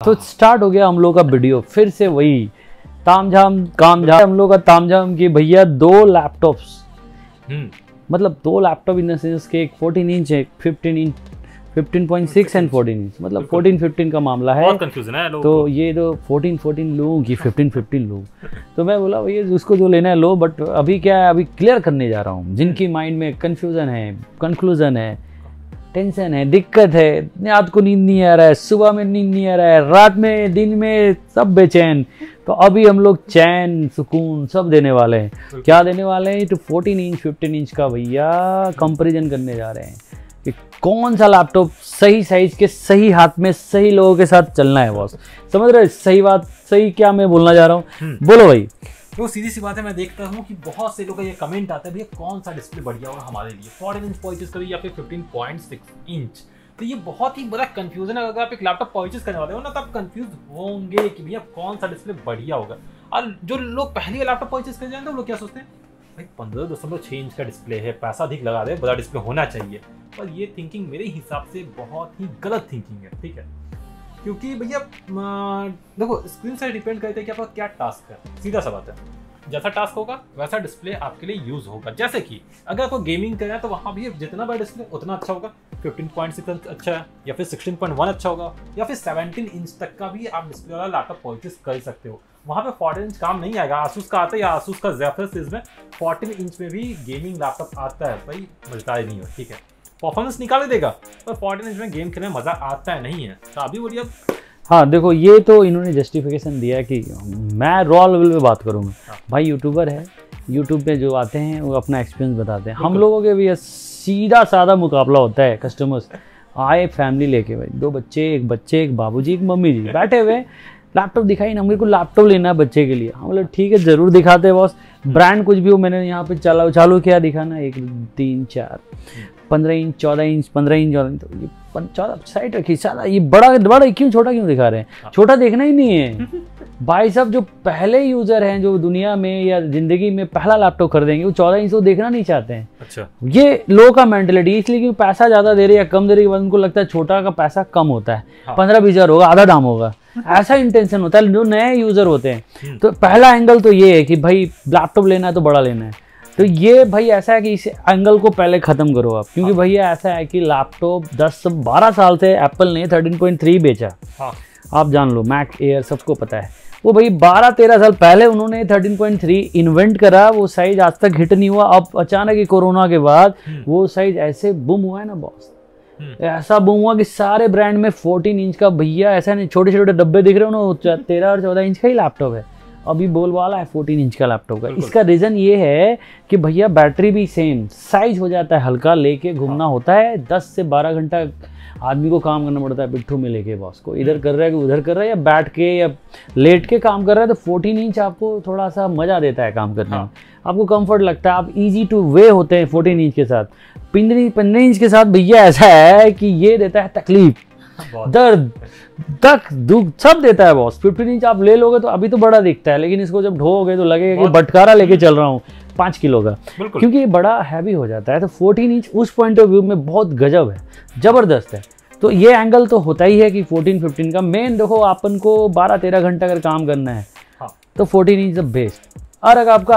तो स्टार्ट हो गया हम लोग का वीडियो फिर से वही ताम झाम काम झाम हम लोग का ताम झाम कि भैया दो लैपटॉप्स हम्म। मतलब दो लैपटॉप इन द सेंस के एक 14 इंच है 15 इंच 15.6 एंड 14 इंच मतलब 14 15 का मामला है। बहुत कंफ्यूजन है लोगों तो ये तो 14 14 लो कि 15 15 लो तो मैं बोला भैया उसको जो लेना है लो बट अभी क्या है अभी क्लियर करने जा रहा हूँ। जिनकी माइंड में कन्फ्यूज़न है कंक्लूजन है टेंशन है दिक्कत है रात को नींद नहीं आ रहा है सुबह में नींद नहीं आ रहा है रात में दिन में सब बेचैन। तो अभी हम लोग चैन सुकून सब देने वाले हैं। क्या देने वाले हैं? तो 14 इंच 15 इंच का भैया कंपेरिजन करने जा रहे हैं कि कौन सा लैपटॉप सही साइज़ के सही हाथ में सही लोगों के साथ चलना है बॉस समझ रहे सही बात सही क्या मैं बोलना जा रहा हूँ? बोलो भाई। तो सीधी सी बात है, मैं देखता हूँ कि बहुत से लोगों का ये कमेंट आता है, भैया, कौन सा डिस्प्ले बढ़िया होगा हमारे लिए? 14 इंच परचेज करिए या फिर 15.6 इंच तो ये बहुत ही बड़ा कंफ्यूजन है। अगर आप एक लैपटॉप परचेज करने वाले हो ना तो आप कंफ्यूज होंगे कि, भैया, कौन सा डिस्प्ले बढ़िया होगा? और जो लोग पहले लैपटॉप परचेज कर हैं, वो लोग क्या सोचते हैं, भाई, पंद्रह दशमलव छः इंच का डिस्प्ले है, पैसा अधिक लगा रहे बड़ा डिस्प्ले होना चाहिए। पर ये थिंकिंग मेरे हिसाब से बहुत ही गलत थिंकिंग है, ठीक है? क्योंकि भैया देखो स्क्रीन से डिपेंड करता है कि आपका क्या टास्क है। सीधा सा बात है। जैसा टास्क होगा, वैसा डिस्प्ले आपके लिए यूज़ होगा। जैसे कि, अगर आपको गेमिंग करना है तो वहाँ भी जितना बड़ा डिस्प्ले उतना अच्छा होगा। 15.6 अच्छा है, या फिर 16.1 अच्छा होगा, या फिर 17 इंच तक का भी आप डिस्प्ले वाला लैपटॉप परचेज कर सकते हो। वहाँ पे 14 इंच काम नहीं आएगा। आसूस का आता है या आसूस का जेफर सीरीज़ में 14 इंच में भी गेमिंग लैपटॉप आता है। भाई ही नहीं हो, ठीक है। परफॉर्मेंस निकाल देगा। पर 14 इंच में गेम खेलने में मज़ा आता है नहीं है। तो अभी बोलिए हाँ देखो ये तो इन्होंने जस्टिफिकेशन दिया कि मैं रॉ लेवल पे बात करूँगा। हाँ। भाई यूट्यूबर है। यूट्यूब पे जो आते हैं वो अपना एक्सपीरियंस बताते हैं। हम लोगों के भी सीधा साधा मुकाबला होता है कस्टमर्स आए फैमिली लेके भाई दो बच्चे एक बच्चे एक बाबूजी एक मम्मी जी बैठे हुए। लैपटॉप दिखाई ना मेरे को लैपटॉप लेना है बच्चे के लिए। हम बोले ठीक है ज़रूर दिखाते हैं बॉस ब्रांड कुछ भी हो मैंने यहाँ पे चला चालू किया दिखाना एक तीन चार। पंद्रह इंच चौदह इंच पंद्रह इंच चौदह इंच तो ये चौदह साइड रखी सारा ये बड़ा बड़ा क्यों छोटा क्यों दिखा रहे हैं? छोटा देखना ही नहीं है। भाई साहब जो पहले यूज़र हैं जो दुनिया में या ज़िंदगी में पहला लैपटॉप खरीदेंगे वो चौदह इंच तो देखना नहीं चाहते हैं। अच्छा। ये लो का मेंटेलिटी इसलिए कि पैसा ज़्यादा दे रहे या कम दे रहे के बाद उनको लगता है छोटा का पैसा कम होता है। हाँ। पंद्रह बीस हज़ार होगा आधा दाम होगा। ऐसा इंटेंशन होता है जो नए यूज़र होते हैं। हम्म। तो पहला एंगल तो ये है कि भाई लैपटॉप लेना है तो बड़ा लेना है। तो ये भाई ऐसा है कि इस एंगल को पहले ख़त्म करो आप क्योंकि हाँ। भैया ऐसा है कि लैपटॉप 10 से 12 साल से एप्पल ने 13.3 बेचा। हाँ। आप जान लो मैक एयर सबको पता है। वो भाई 12-13 साल पहले उन्होंने 13.3 इन्वेंट करा वो साइज़ आज तक हिट नहीं हुआ। अब अचानक ही कोरोना के बाद वो साइज़ ऐसे बुम हुआ है ना बॉस हम्म। ऐसा बुम हुआ कि सारे ब्रांड में 14 इंच का भैया ऐसा नहीं छोटे छोटे डब्बे दिख रहे हो ना तेरह और चौदह इंच का ही लैपटॉप है। अभी बोल वाला है 14 इंच का लैपटॉप का। इसका रीज़न ये है कि भैया बैटरी भी सेम साइज़ हो जाता है हल्का लेके घूमना हाँ। होता है 10 से 12 घंटा आदमी को काम करना पड़ता है पिट्ठू में लेके बॉस को। इधर कर रहा है कि उधर कर रहा है या बैठ के या लेट के काम कर रहा है तो 14 इंच आपको थोड़ा सा मज़ा देता है काम करने में। हाँ। आपको कंफर्ट लगता है आप इजी टू वे होते हैं 14 इंच के साथ। पंद्रह पंद्रह इंच के साथ भैया ऐसा है कि ये देता है तकलीफ़। दर्द तक दुख सब देता है बॉस फिफ्टीन इंच आप ले लोगे तो अभी तो बड़ा दिखता है लेकिन इसको जब ढोगे तो लगेगा कि बटकारा लेके चल रहा हूँ पाँच किलो का। क्योंकि ये बड़ा हैवी हो जाता है तो 14 इंच उस पॉइंट ऑफ़ व्यू में बहुत गजब है ज़बरदस्त है। तो ये एंगल तो होता ही है कि 14 15 का। मेन देखो अपन को 12 13 घंटा अगर काम करना है हाँ। तो 14 इंच द बेस्ट और अगर आपका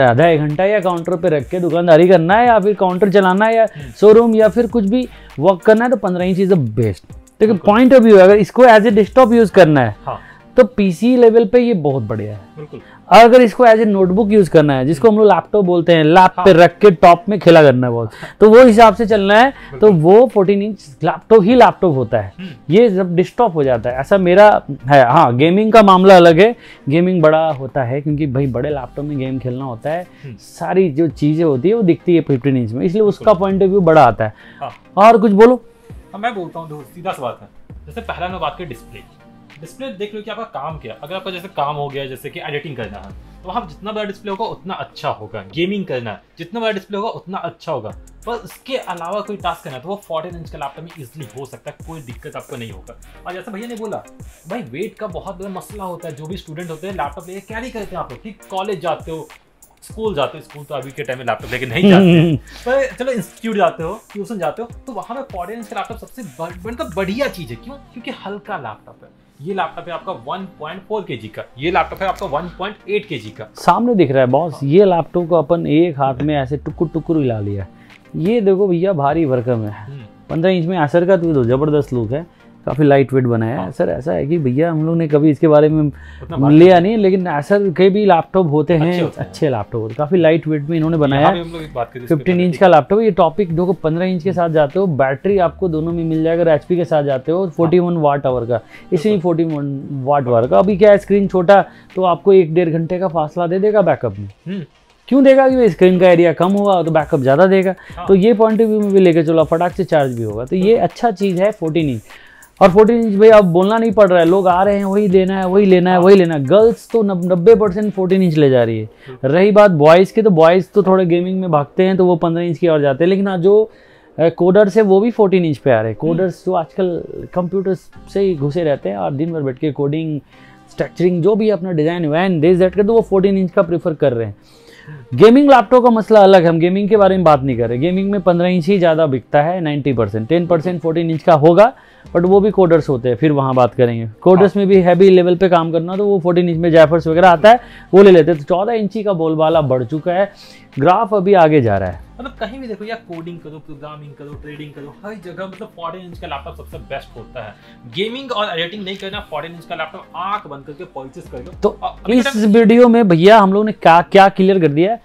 आधा एक घंटा या काउंटर पे रख के दुकानदारी करना है या फिर काउंटर चलाना है या शोरूम या फिर कुछ भी वर्क करना है तो 15 इंच इज़ द बेस्ट लेकिन पॉइंट ऑफ़ व्यू अगर इसको एज ए डेस्कटॉप यूज़ करना है हाँ। तो पीसी लेवल पे ये बहुत बढ़िया है। और अगर इसको एज ए नोटबुक यूज़ करना है जिसको हम लोग लैपटॉप बोलते हैं लैप हाँ। पे रख के टॉप में खेला करना है बहुत तो वो हिसाब से चलना है तो वो 14 इंच लैपटॉप ही लैपटॉप होता है। ये जब डिस्टॉप हो जाता है ऐसा मेरा है हाँ गेमिंग का मामला अलग है। गेमिंग बड़ा होता है क्योंकि भाई बड़े लैपटॉप में गेम खेलना होता है सारी जो चीज़ें होती है वो दिखती है फिफ्टीन इंच में इसलिए उसका पॉइंट ऑफ़ व्यू बड़ा आता है। हाँ। और कुछ बोलो? अब मैं बोलता हूँ सीधा सी बात है। जैसे पहला मैं बात करें डिस्प्ले डिस्प्ले देख लो कि आपका काम क्या। अगर आपका जैसे काम हो गया, जैसे कि एडिटिंग करना है तो वहाँ जितना बड़ा डिस्प्ले होगा, उतना अच्छा होगा। गेमिंग करना है, जितना बड़ा डिस्प्ले होगा, उतना अच्छा होगा। पर उसके अलावा कोई टास्क करना है तो वो 14 इंच का लैपटॉप में इजिली हो सकता है। कोई दिक्कत आपको नहीं होगा। और जैसे भैया ने बोला, भाई वेट का बहुत बड़ा मसला होता है। जो भी स्टूडेंट होते हैं लैपटॉप लेके कैरी करते हैं आप लोग। कि कॉलेज जाते हो स्कूल जाते हो स्कूल तो अभी के टाइम में लैपटॉप लेके नहीं जाते पर चलो इंस्टीट्यूट जाते हो ट्यूशन जाते हो तो वहाँ पे इंच का लैपटॉप सबसे मतलब बढ़िया चीज़ है। क्यों? क्योंकि हल्का लैपटॉप है। ये लैपटॉप है आपका 1.4 केजी का। ये लैपटॉप है आपका 1.8 केजी का। सामने दिख रहा है बॉस ये लैपटॉप को अपन एक हाथ में ऐसे टुकुर टुकुर हिला लिया ये देखो भैया भारी भरकम है। हम्म, पंद्रह इंच में असर का तो ज़बरदस्त लुक है। काफ़ी लाइट वेट बनाया है। सर ऐसा है कि भैया हम लोग ने कभी इसके बारे में लिया नहीं। लेकिन ऐसा के भी लैपटॉप होते अच्छे हैं। होते अच्छे लैपटॉप होते काफ़ी लाइट वेट में इन्होंने बनाया है। फिफ्टीन इंच का लैपटॉप ये टॉपिक देखो पंद्रह इंच के साथ जाते हो बैटरी आपको दोनों में मिल जाएगा एच के साथ जाते हो फोर्टी वन वाट आवर का। इसमें फोर्टी वन वाट आवर का। अभी क्या है स्क्रीन छोटा तो आपको एक डेढ़ घंटे का फासला दे देगा बैकअप में। हम्म, क्यों देगा? कि स्क्रीन का एरिया कम हुआ तो बैकअप ज़्यादा देगा। हाँ। तो ये पॉइंट ऑफ़ व्यू में भी लेके चलो फटाक से चार्ज भी होगा। तो ये अच्छा चीज़ है फोर्टीन इंच और फोर्टीन इंच भाई अब बोलना नहीं पड़ रहा है। लोग आ रहे हैं वही लेना है वही लेना है वही लेना है। गर्ल्स तो नब्बे परसेंट फोर्टीन इंच ले जा रही है। रही बात बॉयज़ की तो बॉयज़ तो थोड़े गेमिंग में भागते हैं तो वो पंद्रह इंच की और जाते हैं। लेकिन हाँ जो कोडर्स है वो भी फोर्टीन इंच पे आ रहे हैं। कोडर्स जो आजकल कंप्यूटर से ही घुसे रहते हैं और दिन भर बैठ के कोडिंग स्ट्रक्चरिंग जो भी अपना डिज़ाइन वैन दिस दैट कर तो वो फोर्टीन इंच का प्रीफर कर रहे हैं। गेमिंग लैपटॉप का मसला अलग है हम गेमिंग के बारे में बात नहीं कर। रहे गेमिंग में पंद्रह इंच ही ज़्यादा बिकता है ninety percent ten percent fourteen inch का होगा बट वो भी कोडर्स होते हैं फिर वहाँ बात करेंगे। कोडर्स में भी हैवी लेवल पे काम करना तो वो फोर्टीन इंच में जैफर्स वगैरह आता है वो ले लेते हैं। तो चौदह इंची का बोलबाला बढ़ चुका है ग्राफ अभी आगे जा रहा है। मतलब कहीं भी देखो या कोडिंग करो प्रोग्रामिंग करो ट्रेडिंग करो हर जगह मतलब फोर्टीन इंच का लैपटॉप सबसे बेस्ट होता है। गेमिंग और एडिटिंग नहीं करना फोर्टीन इंच का लैपटॉप आँख बंद करके परचेस कर लो। तो इस वीडियो में भैया हम लोग ने क्या क्या क्लियर कर दिया है?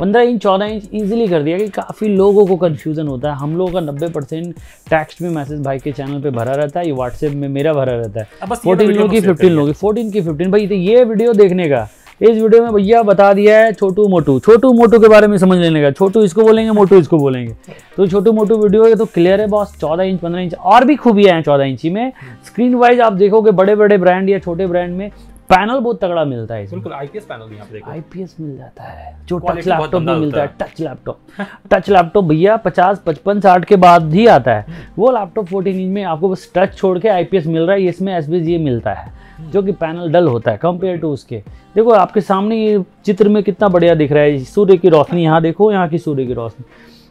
पंद्रह इंच चौदह इंच इजीली कर दिया कि काफ़ी लोगों को कन्फ्यूज़न होता है। हम लोगों का नब्बे परसेंट टेक्स्ट में मैसेज भाई के चैनल पे भरा रहता है ये व्हाट्सएप में मेरा भरा रहता है। फोर्टीन लोग की फिफ्टीन लोग की फोर्टीन की फिफ्टीन भाई तो ये वीडियो देखने का इस वीडियो में भैया बता दिया है छोटू मोटू। छोटू मोटू के बारे में समझ लेने का छोटू इसको बोलेंगे मोटू इसको बोलेंगे। तो छोटू मोटू वीडियो है तो क्लियर है बॉस चौदह इंच पंद्रह इंच और भी खूबियाँ हैं चौदह इंची में। स्क्रीन वाइज आप देखोगे बड़े बड़े ब्रांड या छोटे ब्रांड में पैनल बहुत तगड़ा मिलता है बिल्कुल आईपीएस पैनल भी यहाँ पे देखो आईपीएस मिल जाता है। जो टच लैपटॉप में मिलता है टच लैपटॉप टच लैपटॉप भैया पचास पचपन साठ के बाद ही आता है। वो लैपटॉप फोर्टीन इंच में आपको बस टच छोड़ के आईपीएस मिल रहा है इसमें एस मिलता है जो कि पैनल डल होता है कंपेयर टू उसके। देखो आपके सामने ये चित्र में कितना बढ़िया दिख रहा है सूर्य की रोशनी यहाँ देखो यहाँ की सूर्य की रोशनी।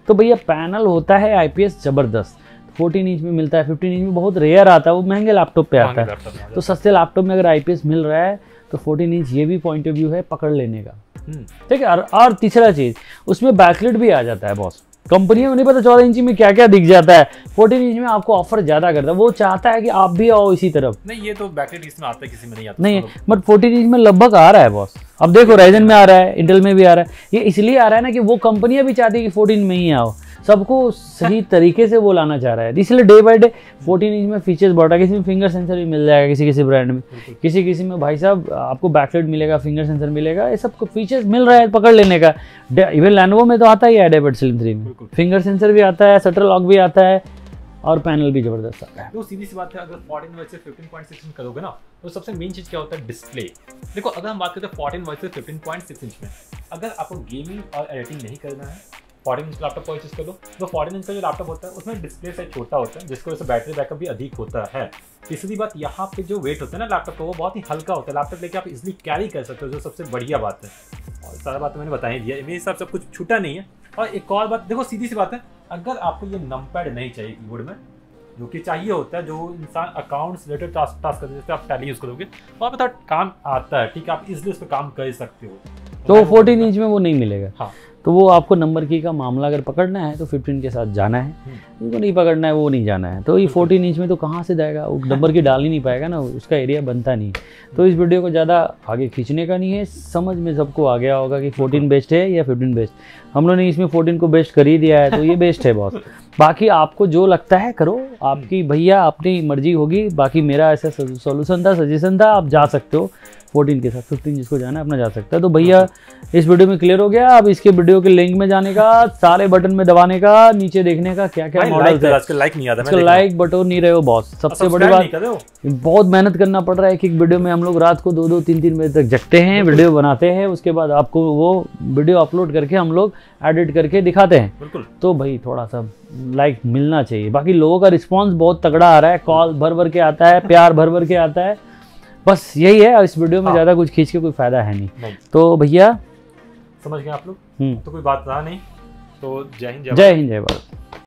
तो भैया पैनल होता है आईपीएस ज़बरदस्त। फोर्टीन इंच में मिलता है फिफ्टीन इंच में बहुत रेयर आता है वो महँगे लैपटॉप पे आता है। तो सस्ते लैपटॉप में अगर आईपीएस मिल रहा है तो 14 इंच ये भी पॉइंट ऑफ़ व्यू है पकड़ लेने का। हम्म, ठीक है और, और तीसरा चीज़ उसमें बैकलेट भी आ जाता है बॉस कंपनी को नहीं पता चौदह इंच में क्या क्या दिख जाता है। फोर्टीन इंच में आपको ऑफ़र ज़्यादा करता है वो चाहता है कि आप भी आओ इसी तरफ़। नहीं ये तो बैकलेट इसमें आता है किसी में नहीं आता। नहीं बट फोर्टीन इंच में लगभग आ रहा है बॉस अब देखो राइजन में आ रहा है इंटेल में भी आ रहा है। ये इसलिए आ रहा है ना कि वो कंपनियाँ भी चाहती है कि फोर्टीन में ही आओ। सबको सही तरीके से वो लाना चाह रहा है। इसलिए day by day fourteen inch में फीचर्स बढ़ रहा है। किसी में फिंगर सेंसर भी मिल जाएगा किसी किसी ब्रांड में। किसी किसी में भाई साहब आपको बैकलाइट मिलेगा फिंगर सेंसर मिलेगा ये सब फीचर्स मिल रहा है पकड़ लेने का। इवन लैनोवो में तो आता ही है एडेबट स्लिम थ्री में। फिंगर सेंसर भी आता है शटर लॉक भी आता है और पैनल भी ज़बरदस्त आता है। तो सीधी सी बात है अगर 14 वर्सेस 15.6 इंच करोगे ना तो सबसे मेन चीज़ क्या होता है? डिस्प्ले देखो अगर हम बात करते हैं 14 वर्सेस 15.6 इंच में अगर आपको गेमिंग और एडिटिंग नहीं करना है 14 इंच लैपटॉप परचेज कर लो तो 14 इंच का जो लैपटॉप होता है उसमें डिस्प्ले साइज़ छोटा होता है जिसकी वजह से बैटरी बैकअप भी अधिक होता है। तीसरी बात यहाँ पे जो वेट होता है ना लैपटॉप का वो बहुत ही हल्का होता है। लैपटॉप लेके आप इजिली कैरी कर सकते हो जो सबसे बढ़िया बात है। और सारा बात तो मैंने बता ही। दिया मेरे हिसाब से कुछ छूटा नहीं है। और एक और बात देखो सीधी सी बात है अगर आपको ये नंपैड नहीं चाहिए कीबोर्ड में जो कि चाहिए होता है जो इंसान अकाउंट्स रिलेटेड टास्क टास्क करते हैं जैसे आप टैली यूज़ करोगे तो आप काम आता है ठीक है? आप इजिली उस पर काम कर सकते हो। तो फोर्टीन इंच में वो नहीं मिलेगा। हाँ। तो वो आपको नंबर की का मामला अगर पकड़ना है तो 15 के साथ जाना है। हम्म। उनको नहीं पकड़ना है वो नहीं जाना है। तो ये 14 इंच में तो कहाँ से जाएगा? वो नंबर की डाल ही नहीं पाएगा ना उसका एरिया बनता नहीं। तो इस वीडियो को ज़्यादा आगे खींचने का नहीं है। समझ में सबको आ गया होगा कि 14 बेस्ट है या 15 बेस्ट हम लोगों ने इसमें 14 को बेस्ट कर ही दिया है तो ये बेस्ट है बॉस बाकी आपको जो लगता है करो। आपकी भैया अपनी मर्ज़ी होगी। बाकी मेरा ऐसा सोल्यूशन था सजेशन था आप जा सकते हो। 14 के साथ 15 जिसको जाना है अपना जा सकता है। तो भैया इस वीडियो में क्लियर हो गया। अब इसके वीडियो के लिंक में जाने का सारे बटन में दबाने का नीचे देखने का क्या क्या मॉडल लाइक है। लाइक नहीं आता लाइक बटन नहीं रहे हो बॉस सबसे बड़ी बात बहुत मेहनत करना पड़ रहा है एक एक वीडियो में। हम लोग रात को दो दो तीन तीन बजे तक जगते हैं वीडियो बनाते हैं उसके बाद आपको वो वीडियो अपलोड करके हम लोग एडिट करके दिखाते हैं। तो भाई थोड़ा सा लाइक मिलना चाहिए। बाकी लोगों का रिस्पांस बहुत तगड़ा आ रहा है। कॉल भर भर के आता है प्यार भर भर के आता है। बस यही है इस वीडियो में हाँ। ज़्यादा कुछ खींच के कोई फ़ायदा है नहीं। नहीं। तो भैया समझ गए आप लोग? हम्म, तो कोई बात रहा नहीं। तो जय हिंद जय जय हिंद जय भारत।